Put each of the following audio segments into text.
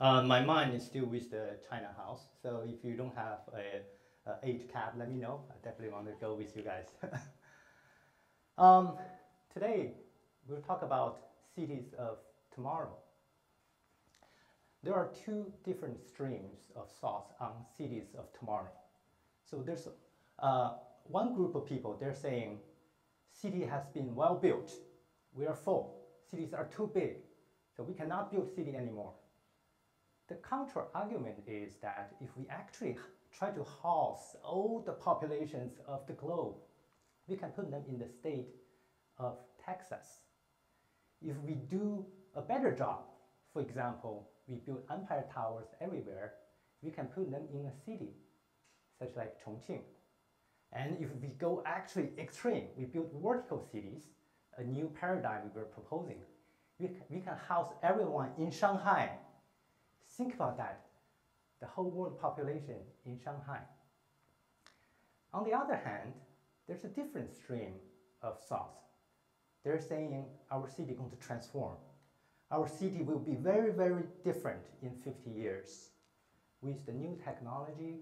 Uh, my mind is still with the China house, so if you don't have a, a age cap, let me know. I definitely want to go with you guys. um, today, we'll talk about cities of tomorrow. There are two different streams of thoughts on cities of tomorrow. So there's uh, one group of people, they're saying city has been well built. We are full. Cities are too big. So we cannot build city anymore. The counter argument is that if we actually try to house all the populations of the globe, we can put them in the state of Texas. If we do a better job, for example, we build empire towers everywhere, we can put them in a city, such like Chongqing. And if we go actually extreme, we build vertical cities, a new paradigm we're proposing. We we can house everyone in Shanghai. Think about that, the whole world population in Shanghai. On the other hand, there's a different stream of thoughts. They're saying our city is going to transform. Our city will be very, very different in 50 years. With the new technology,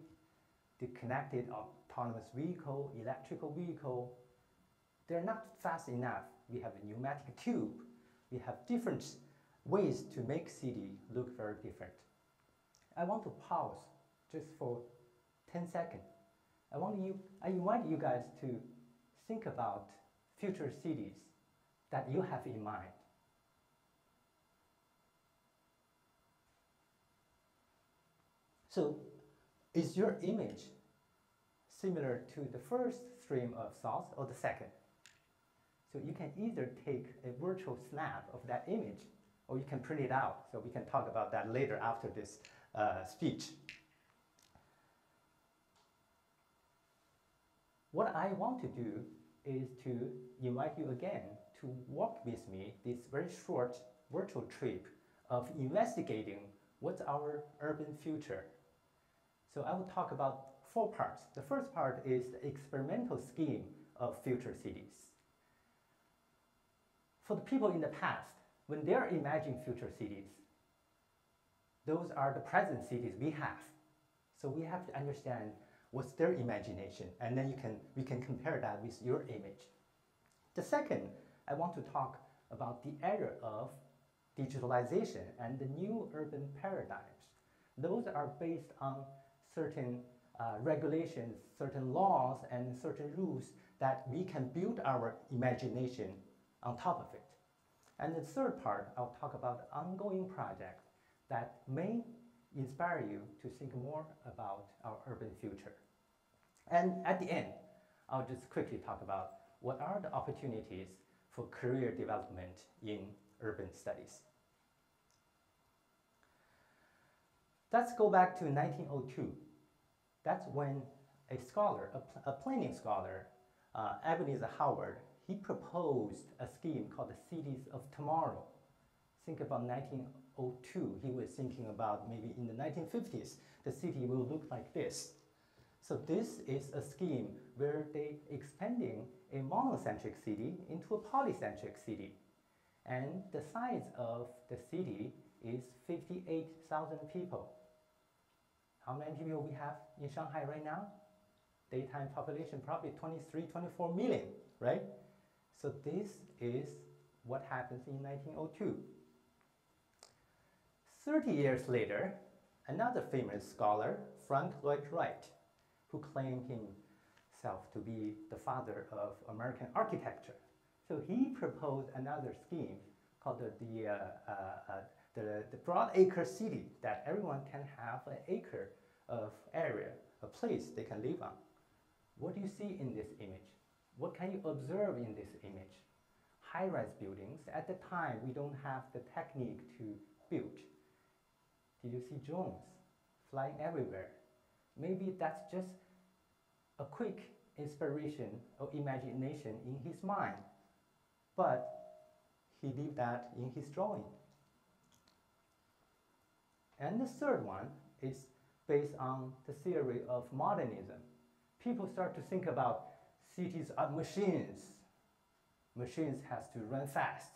the connected autonomous vehicle, electrical vehicle, they're not fast enough. We have a pneumatic tube. We have different ways to make city look very different. I want to pause just for 10 seconds. I want you, I invite you guys to think about future cities that you have in mind. So is your image similar to the first stream of thoughts or the second? So you can either take a virtual snap of that image or you can print it out. So we can talk about that later after this uh, speech. What I want to do is to invite you again to walk with me this very short virtual trip of investigating what's our urban future. So I will talk about four parts. The first part is the experimental scheme of future cities. For the people in the past, when they're imagining future cities, those are the present cities we have. So we have to understand what's their imagination, and then you can, we can compare that with your image. The second, I want to talk about the era of digitalization and the new urban paradigms. Those are based on certain uh, regulations, certain laws, and certain rules that we can build our imagination on top of it. And the third part, I'll talk about ongoing projects that may inspire you to think more about our urban future. And at the end, I'll just quickly talk about what are the opportunities for career development in urban studies. Let's go back to 1902. That's when a scholar, a, a planning scholar, uh, Ebenezer Howard, he proposed a scheme called the Cities of Tomorrow. Think about 1902. He was thinking about maybe in the 1950s, the city will look like this. So this is a scheme where they expanding a monocentric city into a polycentric city. And the size of the city is 58,000 people. How many people we have in Shanghai right now? Daytime population probably 23, 24 million, right? So this is what happens in 1902. 30 years later, another famous scholar, Frank Lloyd Wright, who claimed himself to be the father of American architecture. So he proposed another scheme called the, the, uh, uh, uh, the, the broad acre city that everyone can have an acre of area, a place they can live on. What do you see in this image? What can you observe in this image? High-rise buildings, at the time we don't have the technique to you see drones flying everywhere? Maybe that's just a quick inspiration or imagination in his mind, but he did that in his drawing. And the third one is based on the theory of modernism. People start to think about cities are machines. Machines has to run fast.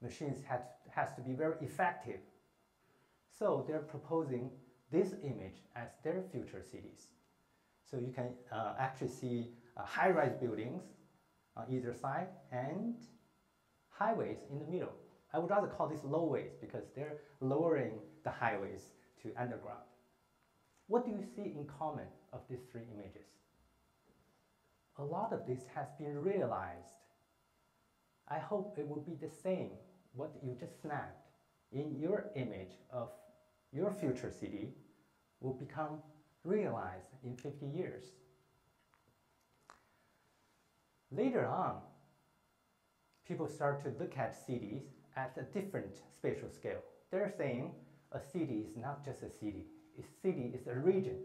Machines has, has to be very effective. So they're proposing this image as their future cities. So you can uh, actually see uh, high-rise buildings on either side and highways in the middle. I would rather call this lowways because they're lowering the highways to underground. What do you see in common of these three images? A lot of this has been realized. I hope it will be the same, what you just snapped in your image of your future city will become realized in 50 years. Later on, people start to look at cities at a different spatial scale. They're saying a city is not just a city, a city is a region.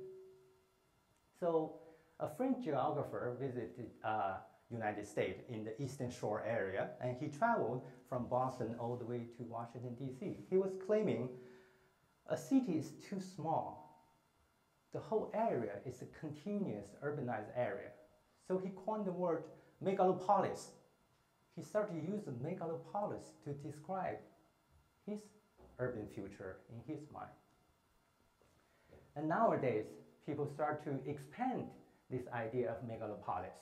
So a French geographer visited uh, United States in the Eastern Shore area, and he traveled from Boston all the way to Washington, D.C. He was claiming a city is too small. The whole area is a continuous urbanized area. So he coined the word megalopolis. He started to use megalopolis to describe his urban future in his mind. And nowadays, people start to expand this idea of megalopolis.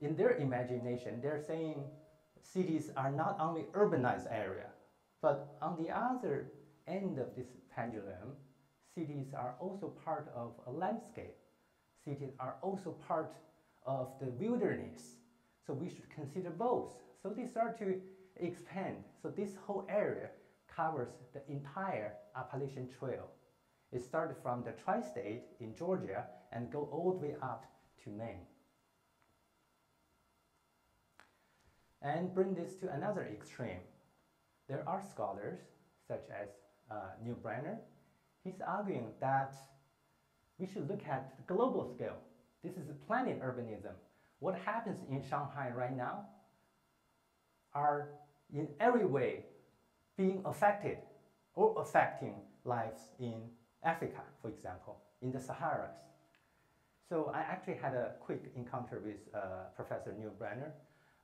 In their imagination, they're saying cities are not only urbanized area, but on the other end of this pendulum, cities are also part of a landscape. Cities are also part of the wilderness. So we should consider both. So they start to expand. So this whole area covers the entire Appalachian Trail. It started from the tri-state in Georgia and go all the way up to Maine. And bring this to another extreme. There are scholars, such as uh, Neil Brenner, he's arguing that we should look at the global scale. This is planet urbanism. What happens in Shanghai right now are in every way being affected or affecting lives in Africa, for example, in the Saharas. So I actually had a quick encounter with uh, Professor Neil Brenner.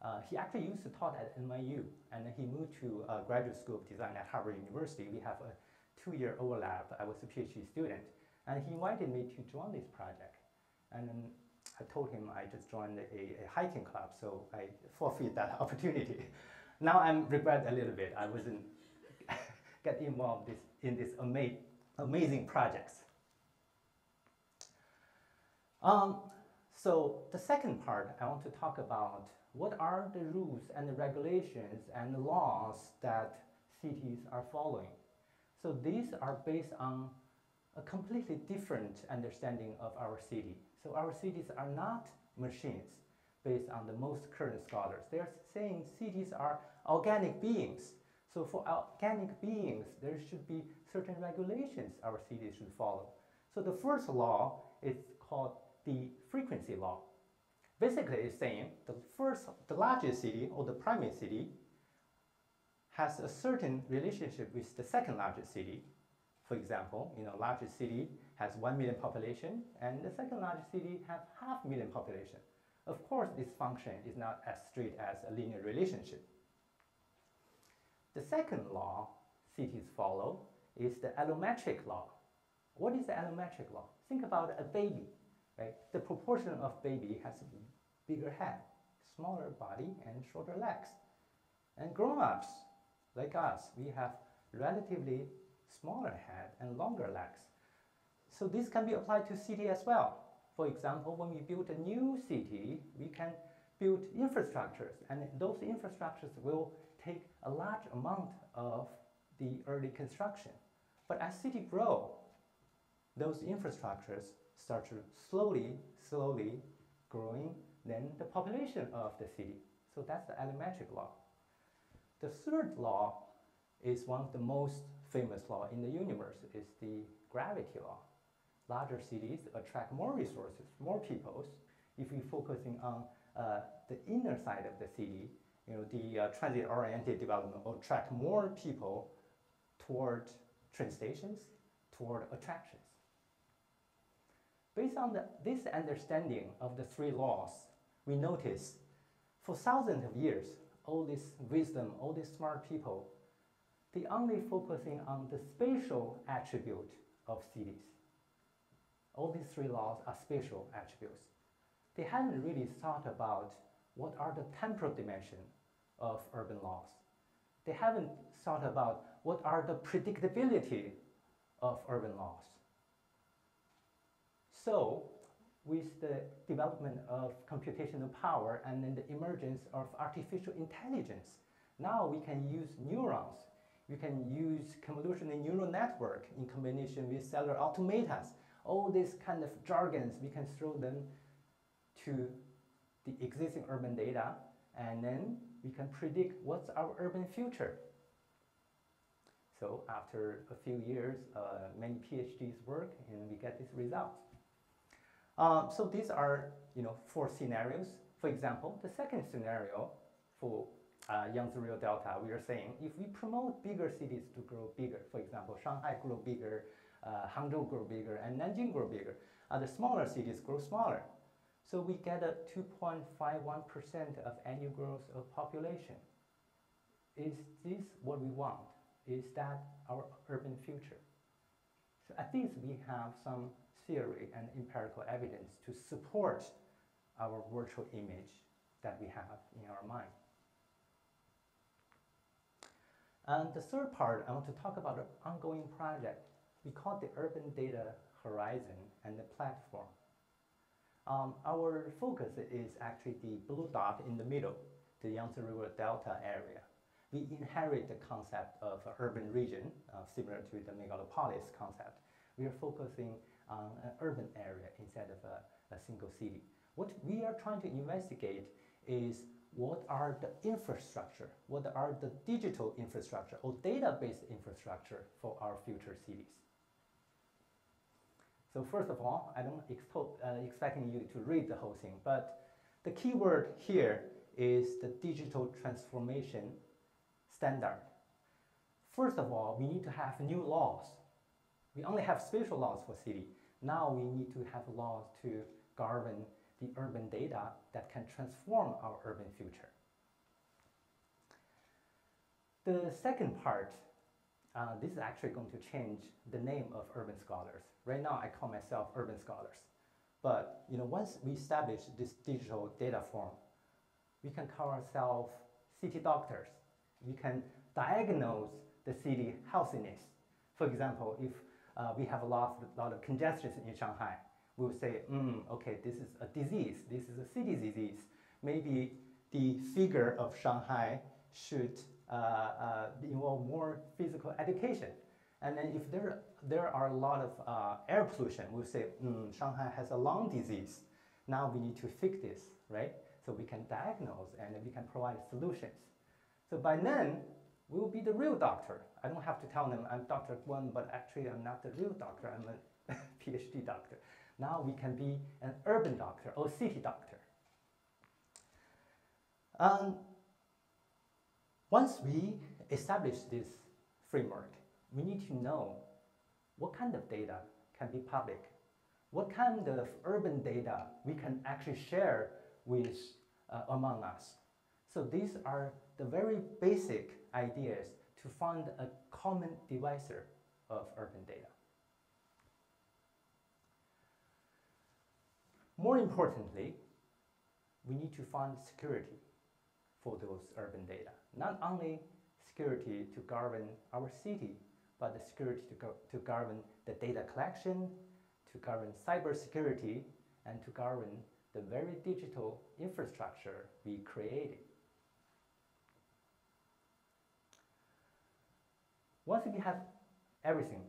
Uh, he actually used to taught at NYU, and he moved to uh, graduate school of design at Harvard University. We have a two-year overlap. I was a PhD student, and he invited me to join this project. And then I told him I just joined a, a hiking club, so I forfeit that opportunity. now I'm regret a little bit. I wasn't get involved this, in this ama amazing projects. Um, so the second part, I want to talk about what are the rules and the regulations and the laws that cities are following. So these are based on a completely different understanding of our city. So our cities are not machines based on the most current scholars. They're saying cities are organic beings. So for organic beings, there should be certain regulations our cities should follow. So the first law is called the frequency law. Basically, it's saying the first, the largest city or the primate city has a certain relationship with the second largest city. For example, you know, largest city has 1 million population and the second largest city has half million population. Of course, this function is not as straight as a linear relationship. The second law cities follow is the allometric law. What is the allometric law? Think about a baby. Right? The proportion of baby has a bigger head, smaller body, and shorter legs. And grown-ups, like us, we have relatively smaller head and longer legs. So this can be applied to city as well. For example, when we build a new city, we can build infrastructures, and those infrastructures will take a large amount of the early construction. But as city grow, those infrastructures start to slowly, slowly growing then the population of the city. So that's the allometric law. The third law is one of the most famous law in the universe. It's the gravity law. Larger cities attract more resources, more peoples. If we're focusing on uh, the inner side of the city, you know, the uh, transit-oriented development will attract more people toward train stations, toward attractions. Based on the, this understanding of the three laws, we notice for thousands of years, all this wisdom, all these smart people they only focusing on the spatial attribute of cities. All these three laws are spatial attributes. They haven't really thought about what are the temporal dimension of urban laws. They haven't thought about what are the predictability of urban laws. So, with the development of computational power and then the emergence of artificial intelligence, now we can use neurons. We can use convolutional neural network in combination with cellular automatas. All these kind of jargons, we can throw them to the existing urban data, and then we can predict what's our urban future. So after a few years, uh, many PhDs work, and we get these results. Um, so these are, you know, four scenarios. For example, the second scenario for uh, Yangtze River Delta, we are saying if we promote bigger cities to grow bigger, for example, Shanghai grow bigger, uh, Hangzhou grow bigger, and Nanjing grow bigger, uh, the smaller cities grow smaller. So we get a 2.51% of annual growth of population. Is this what we want? Is that our urban future? So at least we have some theory and empirical evidence to support our virtual image that we have in our mind. And the third part, I want to talk about an ongoing project. We call the Urban Data Horizon and the platform. Um, our focus is actually the blue dot in the middle, the Yangtze River Delta area. We inherit the concept of urban region, uh, similar to the megalopolis concept. We are focusing on an urban area instead of a, a single city. What we are trying to investigate is what are the infrastructure, what are the digital infrastructure or database infrastructure for our future cities. So first of all, I don't expo- uh, expecting you to read the whole thing, but the key word here is the digital transformation standard. First of all, we need to have new laws. We only have spatial laws for city. Now we need to have laws to govern the urban data that can transform our urban future. The second part, uh, this is actually going to change the name of urban scholars. Right now, I call myself urban scholars. But you know, once we establish this digital data form, we can call ourselves city doctors. We can diagnose the city healthiness. For example, if uh, we have a lot, a lot of congestion in Shanghai, we will say, mm, okay, this is a disease, this is a city disease. Maybe the figure of Shanghai should uh, uh, involve more physical education. And then if there, there are a lot of uh, air pollution, we'll say, mm, Shanghai has a lung disease. Now we need to fix this, right? So we can diagnose and we can provide solutions. So by then, will be the real doctor. I don't have to tell them I'm Dr. Guan, but actually I'm not the real doctor, I'm a PhD doctor. Now we can be an urban doctor or city doctor. Um, once we establish this framework, we need to know what kind of data can be public, what kind of urban data we can actually share with uh, among us. So these are the very basic ideas to find a common divisor of urban data. More importantly, we need to find security for those urban data. Not only security to govern our city, but the security to, go, to govern the data collection, to govern cybersecurity, and to govern the very digital infrastructure we created. Once we have everything,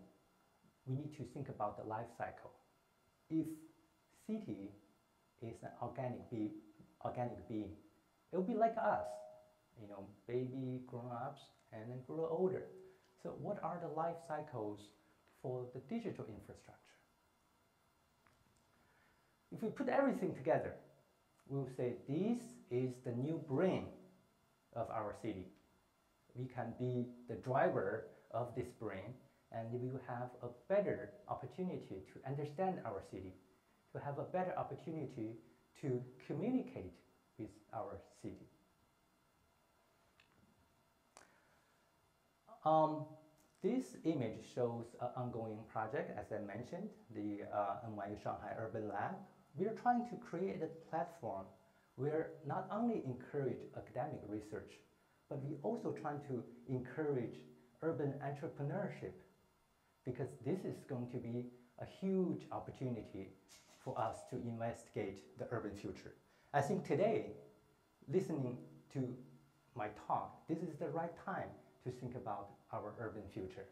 we need to think about the life cycle. If city is an organic, be organic being, it will be like us, you know, baby, grown-ups, and then grow older. So what are the life cycles for the digital infrastructure? If we put everything together, we'll say this is the new brain of our city. We can be the driver of this brain and we will have a better opportunity to understand our city, to have a better opportunity to communicate with our city. Um, this image shows an ongoing project, as I mentioned, the uh, NYU Shanghai Urban Lab. We are trying to create a platform where not only encourage academic research, but we also trying to encourage urban entrepreneurship because this is going to be a huge opportunity for us to investigate the urban future. I think today, listening to my talk, this is the right time to think about our urban future.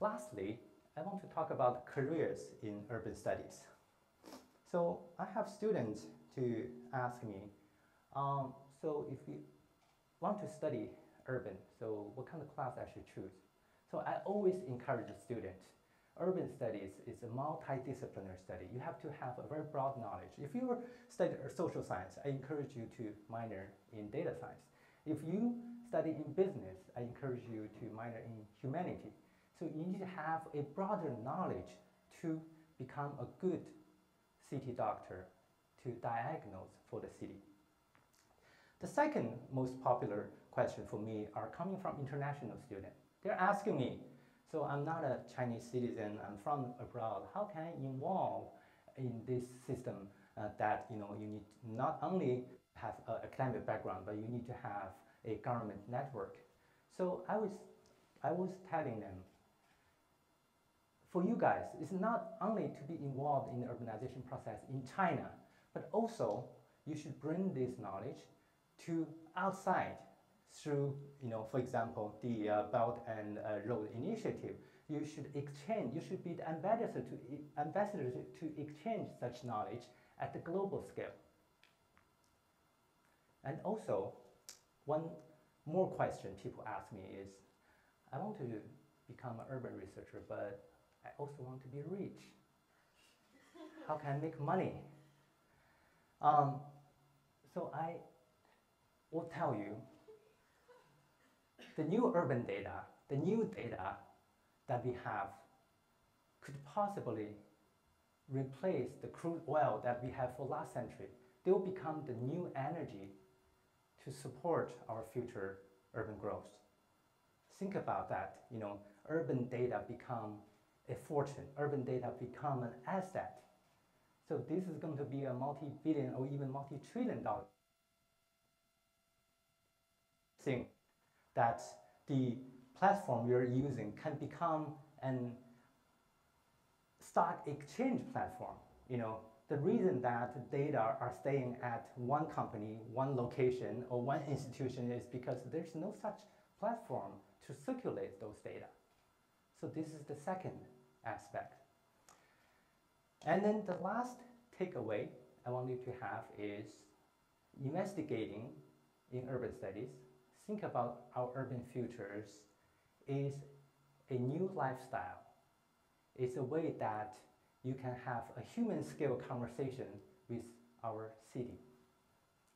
Lastly, I want to talk about careers in urban studies. So I have students to ask me, um, so if you want to study urban, so what kind of class I should choose? So I always encourage the student, urban studies is a multidisciplinary study. You have to have a very broad knowledge. If you study social science, I encourage you to minor in data science. If you study in business, I encourage you to minor in humanity. So you need to have a broader knowledge to become a good city doctor to diagnose for the city. The second most popular question for me are coming from international students. They're asking me, so I'm not a Chinese citizen, I'm from abroad, how can I involve in this system uh, that you know you need not only have an academic background, but you need to have a government network. So I was, I was telling them, for you guys, it's not only to be involved in the urbanization process in China, but also you should bring this knowledge to outside through, you know, for example, the uh, Belt and uh, Road Initiative. You should exchange, you should be the ambassador to, ambassador to, exchange such knowledge at the global scale. And also, one more question people ask me is, I want to become an urban researcher, but I also want to be rich. How can I make money? Um, so I will tell you the new urban data, the new data that we have could possibly replace the crude oil that we have for last century. They will become the new energy to support our future urban growth. Think about that, you know, urban data become a fortune, urban data become an asset. So this is going to be a multi-billion or even multi-trillion dollar thing that the platform are using can become an stock exchange platform. You know, the reason that data are staying at one company, one location, or one institution is because there's no such platform to circulate those data. So this is the second aspect. And then the last takeaway I want you to have is investigating in urban studies, think about our urban futures is a new lifestyle. It's a way that you can have a human scale conversation with our city.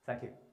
Thank you.